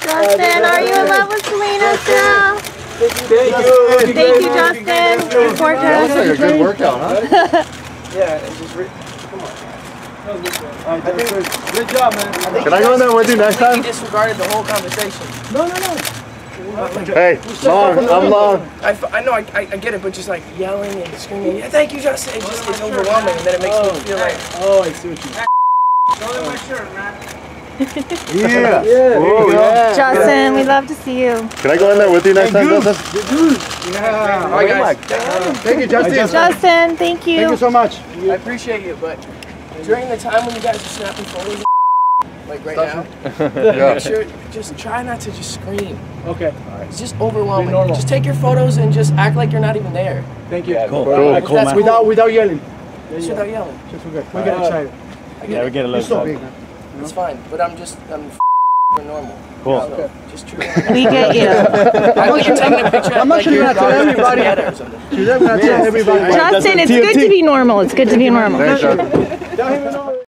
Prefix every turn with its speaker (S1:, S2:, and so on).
S1: Justin, are you in love with Selena still?
S2: Thank you.
S1: Thank you, Justin. Good
S3: Looks like a
S1: workout.
S3: good workout, huh?
S2: Yeah, it's just. Re- come on. I think, good job, man.
S3: Can I go in there with you next
S4: He
S3: time?
S4: disregarded the whole conversation.
S2: No, no, no.
S3: Hey, long, I'm long.
S4: I, f- I know, I, I, I get it, but just like yelling and screaming, yeah, thank you, Justin. It's just, it's overwhelming, and then it makes me oh. feel like,
S2: Oh, I see what you
S3: Yeah.
S2: Yeah.
S3: Oh, yeah.
S1: Justin, we love to see you.
S3: Can I go in there with you next time,
S2: Goose.
S3: Justin?
S2: Yeah.
S4: Oh all right, guys, uh,
S2: Thank you, Justin.
S1: Justin, thank you.
S2: Thank you
S1: you.
S2: so much.
S4: I appreciate you, but during the time when you guys are snapping photos, like right now,
S3: Yeah.
S4: make sure, just try not to just scream.
S2: Okay.
S4: It's just overwhelming.
S2: normal.
S4: Just take your photos and just act like you're not even there.
S2: Thank you.
S5: Cool.
S3: Cool.
S5: Alright, cool, man.
S2: Without without yelling.
S4: Just without yelling.
S2: Just we get we get excited.
S5: Yeah, we
S4: it.
S5: get a
S2: You're so
S5: little
S2: big, man.
S4: It's fine, but I'm just, I'm normal.
S5: Cool.
S4: So, just true.
S1: We get you.
S4: I think you're taking a picture.
S2: I'm
S4: like
S2: actually
S4: you're
S2: gonna tell
S4: guarding
S2: everybody.
S4: together or something.
S2: Today we're gonna tell everybody.
S1: Justin, it's good to be normal. It's good to be normal.